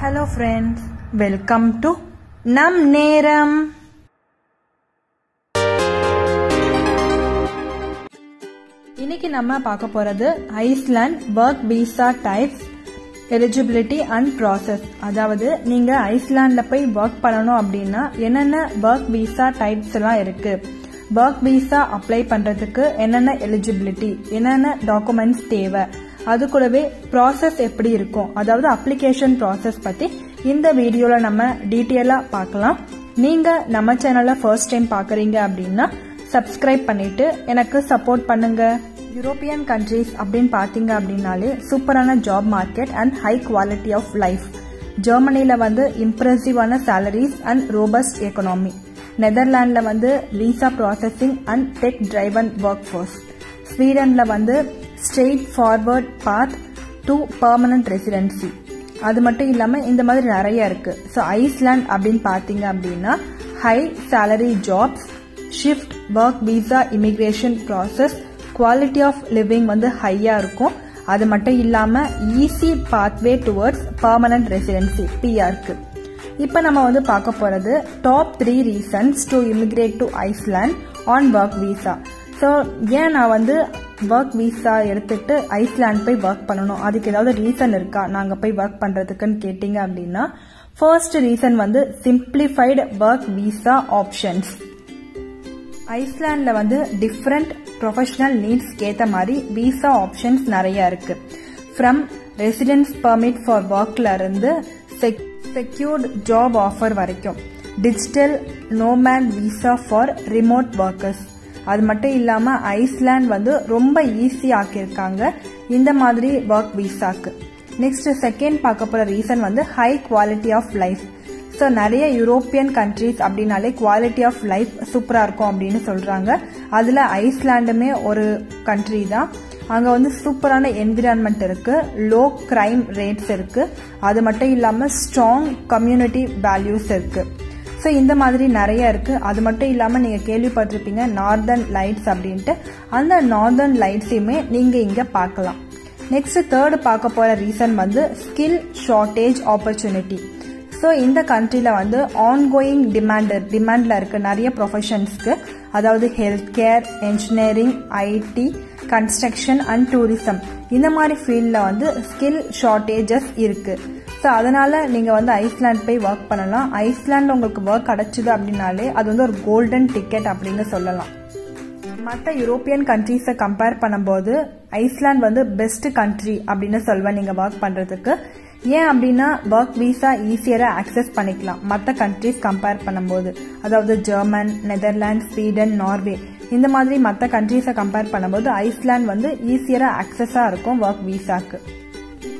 Hello friends welcome to நம் நேரம் இன்னைக்கு நம்ம பார்க்க போறது Iceland work visa types eligibility and process அதாவது நீங்க ஐஸ்லாண்ட்ல போய் ஒர்க் பண்ணணும் அப்படின்னா என்னென்ன ஒர்க் விசா டைப்ஸ் எல்லாம் இருக்கு? ஒர்க் விசா அப்ளை பண்றதுக்கு என்னென்ன எலிஜிபிலிட்டி என்னென்ன டாக்குமெண்ட்ஸ் தேவை? அது கூடவே ப்ராசஸ் எப்படி இருக்கும்? அதாவது அப்ளிகேஷன் ப்ராசஸ் பத்தி இந்த வீடியோல நம்ம டீட்டெயிலா பார்க்கலாம். நீங்க நம்ம சேனலை ஃபர்ஸ்ட் டைம் பாக்குறீங்க அப்படின்னா சப்ஸ்கிரைப் பண்ணிட்டு எனக்கு சப்போர்ட் பண்ணுங்க. யூரோப்பியன் கண்ட்ரீஸ் அப்படின்னு பாத்தீங்க அப்படின்னாலே சூப்பரான job market and high quality of life ஜெர்மனியில் வந்து இம்ப்ரெசிவான சேலரிஸ் அண்ட் ரோபஸ்ட் எக்கனாமி நெதர்லாண்ட்ல வந்து Lisa processing and tech driven workforce ஸ்வீடன்ல வந்து straightforward path to permanent residency அது மட்டும் இல்லாமல் இந்த மாதிரி நிறைய இருக்கு. ஸோ ஐஸ்லாண்ட் அப்படின்னு பார்த்தீங்க அப்படின்னா high salary jobs shift work visa immigration process quality of living வந்து ஹையாக இருக்கும். அது மட்டும் இல்லாமல் easy pathway towards permanent residency பிஆர்க்கு இப்போ நம்ம வந்து பார்க்க போகிறது top three reasons to immigrate to Iceland on work visa so ஏன் நான் வந்து ஒர்க் விசா எடுத்துட்டு ஐஸ்லாண்ட் போய் ஒர்க் பண்ணணும். அதுக்கு ஏதாவது ரீசன் இருக்கா? நாங்க போய் ஒர்க் பண்றதுக்குன்னு கேட்டீங்க அப்படின்னா ஃபர்ஸ்ட் ரீசன் வந்து சிம்பிளிஃபைடு ஒர்க் விசா ஆப்ஷன்ஸ் ஐஸ்லாண்ட்ல வந்து டிஃப்ரெண்ட் ப்ரொஃபஷனல் நீட்ஸ்க்கு ஏற்ற மாதிரி விசா ஆப்ஷன்ஸ் நிறைய இருக்கு. ஃப்ரம் ரெசிடென்ஸ் பர்மிட் ஃபார் ஒர்க்ல இருந்து செக்யூர்ட் ஜாப் ஆஃபர் வரைக்கும். Digital nomad visa for remote workers அது மட்டும் இல்லாமல் ஐஸ்லேண்ட் வந்து ரொம்ப ஈஸி ஆக்கியிருக்காங்க. இந்த மாதிரி ஒர்க் விசாக்கு நெக்ஸ்ட் செகண்ட் பார்க்க போகிற ரீசன் வந்து high quality of life so நிறைய யூரோப்பியன் கண்ட்ரீஸ் அப்படின்னாலே குவாலிட்டி ஆஃப் லைஃப் சூப்பராக இருக்கும் அப்படின்னு சொல்கிறாங்க அதில் ஐஸ்லாண்டுமே ஒரு கண்ட்ரி தான். அங்கே வந்து சூப்பரான என்விரான்மெண்ட் இருக்குது லோ க்ரைம் ரேட்ஸ் இருக்குது அது மட்டும் இல்லாமல் ஸ்ட்ராங் கம்யூனிட்டி வேல்யூஸ் இருக்குது ஸோ இந்த மாதிரி நிறைய இருக்குது அது மட்டும் இல்லாமல் நீங்கள் கேள்விப்பட்டிருப்பீங்க நார்தர்ன் லைட்ஸ் அப்படின்ட்டு. அந்த நார்தர்ன் லைட்ஸையுமே நீங்கள் இங்கே பார்க்கலாம். நெக்ஸ்ட் தேர்டு பார்க்க போகிற ரீசன் வந்து ஸ்கில் ஷார்ட்டேஜ் ஆப்பர்ச்சுனிட்டி ஸோ இந்த கண்ட்ரியில் வந்து ஆன்கோயிங் டிமாண்ட் டிமாண்டில் இருக்குது நிறைய ப்ரொஃபஷன்ஸ்க்கு அதாவது health care engineering IT construction and tourism இந்த மாதிரி ஃபீல்டில் வந்து ஸ்கில் ஷார்ட்டேஜஸ் இருக்குது ஸோ அதனால் நீங்கள் வந்து ஐஸ்லாண்ட் போய் ஒர்க் பண்ணலாம். ஐஸ்லாண்ட் உங்களுக்கு ஒர்க் கிடச்சிது அப்படின்னாலே அது வந்து ஒரு கோல்டன் டிக்கெட் அப்படின்னு சொல்லலாம். மற்ற யூரோப்பியன் கண்ட்ரீஸை கம்பேர் பண்ணும்போது ஐஸ்லாண்ட் வந்து பெஸ்ட் கண்ட்ரி அப்படின்னு சொல்வேன் நீங்கள் ஒர்க் பண்ணுறதுக்கு ஏன் அப்படின்னா ஒர்க் வீசா ஈஸியராக ஆக்சஸ் பண்ணிக்கலாம். மற்ற கண்ட்ரிஸ் கம்பேர் பண்ணும்போது. அதாவது ஜெர்மன் நெதர்லாண்ட் ஸ்வீடன் நார்வே இந்த மாதிரி மற்ற கண்ட்ரீஸை கம்பேர் பண்ணும்போது ஐஸ்லாண்ட் வந்து ஈஸியராக ஆக்சஸாக இருக்கும் ஒர்க் வீசாக்கு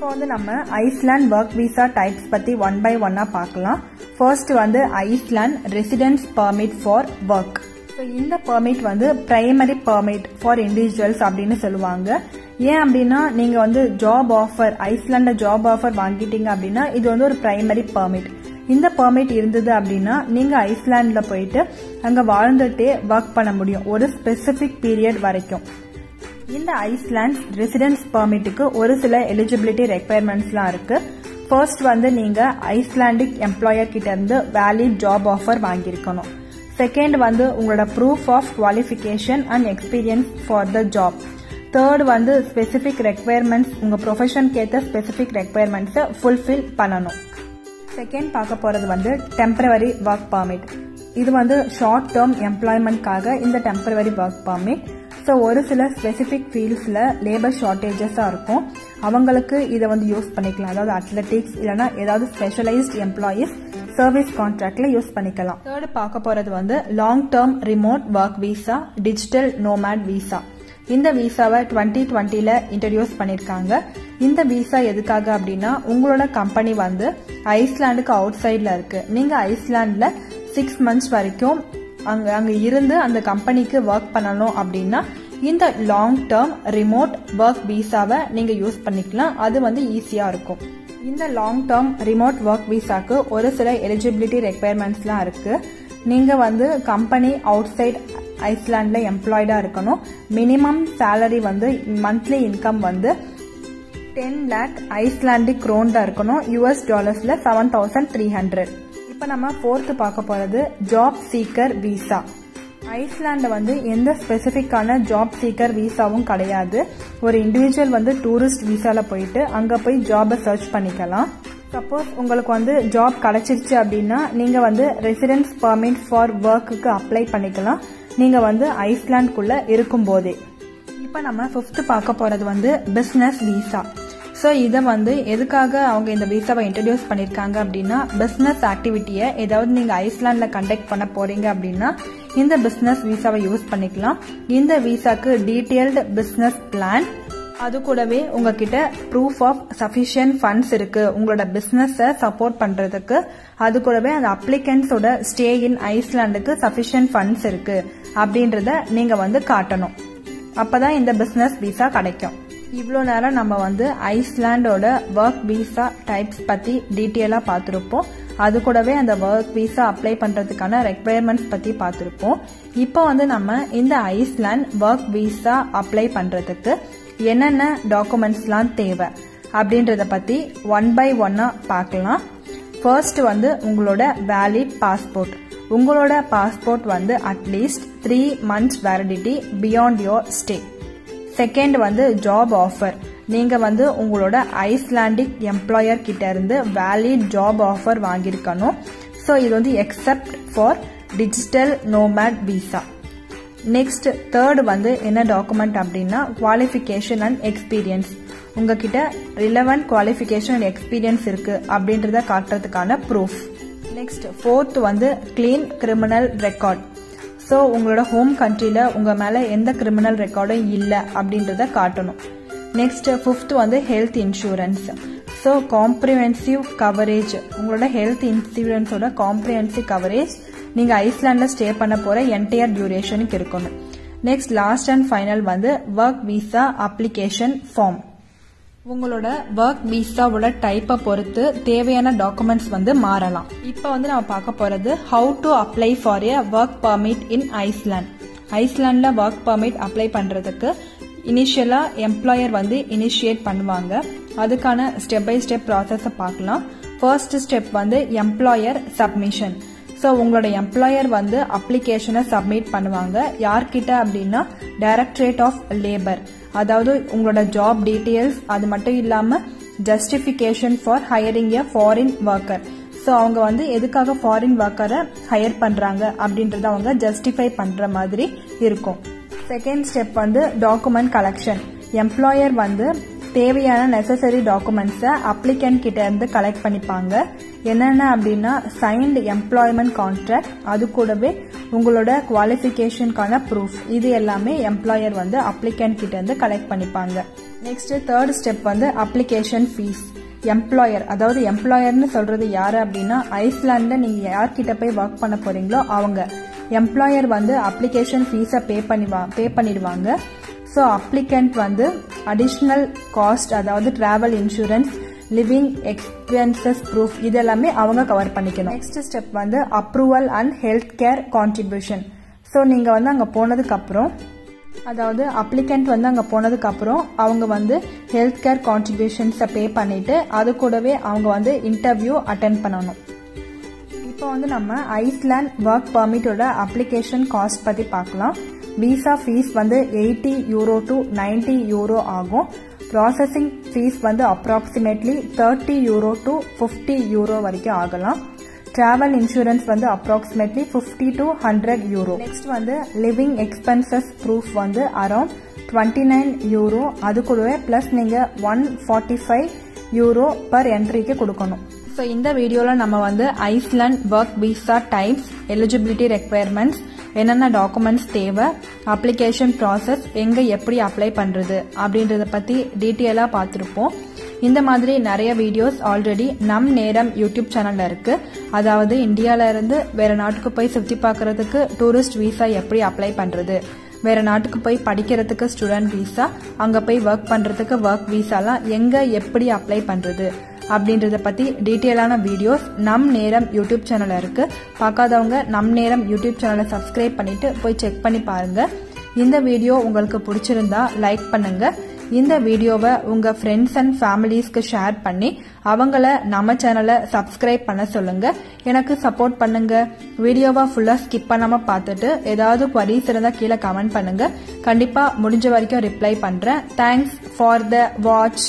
இப்போ வந்து நம்ம ஐஸ்லாண்ட் ஒர்க் விசா டைப்ஸ் பற்றி ஒன் பை ஒன்னாக பார்க்கலாம். ஃபர்ஸ்ட் வந்து Iceland residence permit for work so இந்த பர்மிட் வந்து பிரைமரி பர்மிட் ஃபார் இண்டிவிஜுவல்ஸ் அப்படின்னு சொல்லுவாங்க. ஏன் அப்படின்னா நீங்க வந்து job offer Iceland job offer வாங்கிட்டீங்க அப்படின்னா இது வந்து ஒரு பிரைமரி பர்மிட் இந்த பர்மிட் இருந்தது அப்படின்னா நீங்க ஐஸ்லாண்ட்ல போயிட்டு அங்க வாழ்ந்துட்டே ஒர்க் பண்ண முடியும். ஒரு ஸ்பெசிபிக் பீரியட் வரைக்கும். இந்த ஐஸ்லாண்ட் ரெசிடென்ஸ் பர்மிட்டுக்கு ஒரு சில எலிஜிபிலிட்டி ரெக்குயர்மெண்ட்ஸ்லாம் இருக்கு. ஃபர்ஸ்ட் வந்து நீங்க ஐஸ்லாண்டிக் எம்ப்ளாயர் கிட்ட இருந்து வேலிட் ஜாப் ஆஃபர் வாங்கியிருக்கணும். செகண்ட் வந்து உங்களோட proof of qualification and experience for the job third வந்து ஸ்பெசிஃபிக் ரெக்குயர்மெண்ட்ஸ் உங்க ப்ரொஃபஷனுக்கு ஏற்ற ஸ்பெசிஃபிக் ரெக்குயர்மெண்ட்ஸை ஃபுல்ஃபில் பண்ணணும். செகண்ட் பார்க்க போறது வந்து டெம்பரவரி ஒர்க் பர்மிட் இது வந்து ஷார்ட் டேர்ம் எம்ப்ளாய்மெண்ட்காக இந்த டெம்பரவரி ஒர்க் பர்மிட் ஸோ ஒரு சில ஸ்பெசிஃபிக் ஃபீல்ட்ஸில் லேபர் ஷார்டேஜஸாக இருக்கும். அவங்களுக்கு இதை வந்து யூஸ் பண்ணிக்கலாம். அதாவது அத்லெட்டிக்ஸ் இல்லைனா ஏதாவது ஸ்பெஷலைஸ்ட் எம்ப்ளாயீஸ் சர்வீஸ் கான்ட்ராக்ட்ல யூஸ் பண்ணிக்கலாம். தேர்டு பார்க்க போறது வந்து long term remote work visa digital nomad visa இந்த விசாவை டுவெண்ட்டி டுவெண்ட்டில இன்ட்ரடியூஸ் பண்ணியிருக்காங்க இந்த விசா எதுக்காக அப்படின்னா உங்களோட கம்பெனி வந்து ஐஸ்லாண்டுக்கு அவுட் சைடில் இருக்கு. நீங்க ஐஸ்லாண்டில் சிக்ஸ் மந்த்ஸ் வரைக்கும் அங்கே அங்கே இருந்து அந்த கம்பெனிக்கு ஒர்க் பண்ணணும் அப்படின்னா இந்த லாங் டேர்ம் ரிமோட் ஒர்க் விசாவை நீங்க யூஸ் பண்ணிக்கலாம். அது வந்து ஈஸியா இருக்கும். இந்த லாங் டேர்ம் ரிமோட் ஒர்க் விசாக்கு ஒரு சில எலிஜிபிலிட்டி ரெக்குயர்மெண்ட்ஸ்லாம் இருக்கு. நீங்க வந்து கம்பெனி அவுட் சைட் ஐஸ்லாண்ட்ல எம்ப்ளாய்டா இருக்கணும். மினிமம் சேலரி வந்து மந்த்லி இன்கம் வந்து டென் லேக் ஐஸ்லாண்டிக் க்ரோன் இருக்கணும். யூஎஸ் டாலர்ஸ்ல செவன் தௌசண்ட் த்ரீ ஹண்ட்ரட் இப்போ நம்ம ஃபோர்த்து பார்க்க போறது ஜாப் சீக்கர் விசா ஐஸ்லாண்டில் வந்து எந்த ஸ்பெசிஃபிக்கான ஜாப் சீக்கர் விசாவும் கிடையாது. ஒரு இண்டிவிஜுவல் வந்து டூரிஸ்ட் விசாவில் போயிட்டு அங்கே போய் ஜாபை சர்ச் பண்ணிக்கலாம். சப்போஸ் உங்களுக்கு வந்து ஜாப் கிடைச்சிருச்சு அப்படின்னா நீங்கள் வந்து ரெசிடென்ஸ் பர்மிட் ஃபார் ஒர்க்குக்கு அப்ளை பண்ணிக்கலாம். நீங்கள் வந்து ஐஸ்லாண்ட்குள்ளே இருக்கும்போதே. இப்போ நம்ம ஃபிஃப்த்து பார்க்க போகிறது வந்து பிஸ்னஸ் விசா ஸோ இதை வந்து எதுக்காக அவங்க இந்த விசாவை இன்ட்ரடியூஸ் பண்ணியிருக்காங்க அப்படின்னா பிஸ்னஸ் ஆக்டிவிட்டியை ஏதாவது நீங்கள் ஐஸ்லாண்டில் கண்டக்ட் பண்ண போகிறீங்க அப்படின்னா இந்த பிஸ்னஸ் விசாவை யூஸ் பண்ணிக்கலாம். இந்த விசாக்கு டீட்டெயில்டு பிஸ்னஸ் பிளான் அது கூடவே உங்ககிட்ட ப்ரூஃப் ஆஃப் சஃபிஷியன்ட் ஃபண்ட்ஸ் இருக்கு. உங்களோட பிஸ்னஸை சப்போர்ட் பண்றதுக்கு. அது கூடவே அந்த அப்ளிகன்ஸோட ஸ்டே இன் ஐஸ்லாண்டுக்கு சஃபிஷியன்ட் ஃபண்ட்ஸ் இருக்கு. அப்படின்றத நீங்க வந்து காட்டணும். அப்பதான் இந்த பிசினஸ் விசா கிடைக்கும். இவ்வளோ நேரம் நம்ம வந்து ஐஸ்லாண்டோட ஒர்க் விசா டைப்ஸ் பற்றி டீட்டெயிலாக பார்த்துருப்போம். அது கூடவே அந்த ஒர்க் விசா அப்ளை பண்ணுறதுக்கான ரெக்குவயர்மெண்ட்ஸ் பற்றி பார்த்துருப்போம். இப்போ வந்து நம்ம இந்த ஐஸ்லாண்ட் ஒர்க் விசா அப்ளை பண்ணுறதுக்கு என்னென்ன டாக்குமெண்ட்ஸ்லாம் தேவை அப்படின்றத பற்றி ஒன் பை ஒன்னாக பார்க்கலாம். ஃபர்ஸ்ட் வந்து உங்களோட வேலிட் பாஸ்போர்ட் உங்களோட பாஸ்போர்ட் வந்து at least three months validity beyond your stay second வந்து ஜாப் ஆஃபர் நீங்கள் வந்து உங்களோட ஐஸ்லாண்டிக் எம்ப்ளாயர் கிட்ட இருந்து வேலிட் ஜாப் ஆஃபர் வாங்கியிருக்கணும். ஸோ இது வந்து except for digital nomad visa next third வந்து என்ன டாக்குமெண்ட் அப்படின்னா குவாலிஃபிகேஷன் அண்ட் எக்ஸ்பீரியன்ஸ் உங்ககிட்ட ரிலவெண்ட் குவாலிஃபிகேஷன் அண்ட் எக்ஸ்பீரியன்ஸ் இருக்கு அப்படின்றத காட்டுறதுக்கான ப்ரூஃப் நெக்ஸ்ட் ஃபோர்த் வந்து கிளீன் கிரிமினல் ரெக்கார்ட் ஸோ உங்களோட ஹோம் கண்ட்ரியில் உங்கள் மேலே எந்த கிரிமினல் ரெக்கார்டும் இல்லை அப்படின்றத காட்டணும். நெக்ஸ்ட் ஃபிஃப்த் வந்து health insurance so comprehensive coverage உங்களோட ஹெல்த் இன்சூரன்ஸோட காம்ப்ரிஹென்சிவ் கவரேஜ் நீங்கள் ஐஸ்லாண்டில் ஸ்டே பண்ண போகிற என்டையர் டியூரேஷனுக்கு இருக்கணும். நெக்ஸ்ட் லாஸ்ட் அண்ட் ஃபைனல் வந்து ஒர்க் விசா அப்ளிகேஷன் ஃபார்ம் உங்களோட ஒர்க் விசாவோட டைப்பை பொறுத்து தேவையான டாக்குமெண்ட்ஸ் வந்து மாறலாம். இப்போ வந்து நம்ம பார்க்க போறது how to apply for a work permit in Iceland ஐஸ்லாண்டில் work permit apply பண்ணுறதுக்கு இனிஷியலாக எம்ப்ளாயர் வந்து இனிஷியேட் பண்ணுவாங்க. அதுக்கான ஸ்டெப் பை ஸ்டெப் ப்ராசஸை பார்க்கலாம். ஃபர்ஸ்ட் ஸ்டெப் வந்து எம்ப்ளாயர் சப்மிஷன் ஸோ உங்களோட எம்ப்ளாயர் வந்து அப்ளிகேஷனை சப்மிட் பண்ணுவாங்க. யார்கிட்ட அப்படின்னா டைரக்டரேட் ஆஃப் லேபர் அதாவது உங்களோட ஜாப் டீட்டெயில்ஸ் அது மட்டும் இல்லாமல் justification for hiring a foreign worker so அவங்க வந்து எதுக்காக ஃபாரின் ஒர்க்கரை ஹையர் பண்ணுறாங்க அப்படின்றத அவங்க ஜஸ்டிஃபை பண்ணுற மாதிரி இருக்கும். செகண்ட் ஸ்டெப் வந்து டாக்குமெண்ட் கலெக்ஷன் எம்ப்ளாயர் வந்து தேவையான நெசசரி டாக்குமெண்ட்ஸை அப்ளிகண்ட் கிட்ட இருந்து கலெக்ட் பண்ணிப்பாங்க. என்னென்ன அப்படின்னா சைன்டு எம்ப்ளாய்மெண்ட் கான்ட்ராக்ட் அது கூடவே உங்களோட குவாலிஃபிகேஷனுக்கான ப்ரூஃப் இது எல்லாமே எம்ப்ளாயர் வந்து அப்ளிகண்ட் கிட்ட இருந்து கலெக்ட் பண்ணிப்பாங்க. நெக்ஸ்ட் தேர்ட் ஸ்டெப் வந்து அப்ளிகேஷன் ஃபீஸ் எம்ப்ளாயர் அதாவது எம்ப்ளாயர்னு சொல்றது யாரு அப்படின்னா ஐஸ்லாண்ட்ல நீங்க யார்கிட்ட போய் ஒர்க் பண்ண போறீங்களோ அவங்க. எம்ப்ளாயர் வந்து அப்ளிகேஷன் ஃபீஸை பே பண்ணி பே பண்ணிடுவாங்க. ஸோ அப்ளிகண்ட் வந்து அடிஷ்னல் காஸ்ட் அதாவது travel insurance living expenses proof இதெல்லாமே அவங்க கவர் பண்ணிக்கணும். நெக்ஸ்ட் ஸ்டெப் வந்து approval and health care contribution so நீங்கள் வந்து அங்கே போனதுக்கப்புறம் அதாவது அப்ளிகண்ட் வந்து அங்கே போனதுக்கப்புறம் அவங்க வந்து ஹெல்த் கேர் கான்ட்ரிபியூஷன்ஸை பே பண்ணிவிட்டு அது கூடவே அவங்க வந்து இன்டர்வியூ அட்டன் பண்ணணும். இப்போ வந்து நம்ம ஐஸ்லாண்ட் ஒர்க் பர்மிட்டோட அப்ளிகேஷன் காஸ்ட் பற்றி பார்க்கலாம். விசா ஃபீஸ் வந்து eighty euro to ninety euro ஆகும். ப்ராசஸிங் ஃபீஸ் வந்து approximately thirty euro to fifty euro வரைக்கும் ஆகலாம். டிராவல் இன்சூரன்ஸ் வந்து approximately fifty to hundred euro next வந்து லிவிங் எக்ஸ்பென்சஸ் ப்ரூஃப் வந்து அரௌண்ட் டுவெண்ட்டி நைன் யூரோ அது கூடவே ப்ளஸ் நீங்கள் one forty five euro per என்ட்ரிக்கு கொடுக்கணும். ஸோ இந்த வீடியோவில் நம்ம வந்து Iceland work visa types eligibility requirements என்னென்ன டாக்குமெண்ட்ஸ் தேவை அப்ளிகேஷன் ப்ராசஸ் எங்கே எப்படி அப்ளை பண்ணுறது அப்படின்றத பற்றி டீட்டெயிலாக பார்த்துருப்போம். இந்த மாதிரி நிறைய வீடியோஸ் ஆல்ரெடி நம் நேரம் யூடியூப் சேனலில் இருக்குது அதாவது இந்தியாவிலேருந்து இருந்து நாட்டுக்கு போய் சுற்றி பார்க்குறதுக்கு டூரிஸ்ட் விசா எப்படி அப்ளை பண்ணுறது வேறு நாட்டுக்கு போய் படிக்கிறதுக்கு ஸ்டூடெண்ட் விசா அங்கே போய் ஒர்க் பண்ணுறதுக்கு ஒர்க் விசாலாம் எங்கே எப்படி அப்ளை பண்ணுறது அப்படின்றத பத்தி டீட்டெயிலான வீடியோஸ் நம் நேரம் யூடியூப் சேனல்ல இருக்கு. பார்க்காதவங்க நம் நேரம் யூடியூப் சேனலை சப்ஸ்கிரைப் பண்ணிட்டு போய் செக் பண்ணி பாருங்க. இந்த வீடியோ உங்களுக்கு பிடிச்சிருந்தா லைக் பண்ணுங்க. இந்த வீடியோவை உங்க ஃப்ரெண்ட்ஸ் அண்ட் ஃபேமிலிஸ்க்கு ஷேர் பண்ணி அவங்கள நம்ம சேனலை சப்ஸ்கிரைப் பண்ண சொல்லுங்க. எனக்கு சப்போர்ட் பண்ணுங்க. வீடியோவை ஃபுல்லா ஸ்கிப் பண்ணாம பார்த்துட்டு ஏதாவது குவரிஸ் இருந்தா கீழே கமெண்ட் பண்ணுங்க. கண்டிப்பா முடிஞ்ச வரைக்கும் ரிப்ளை பண்றேன். Thanks for the watch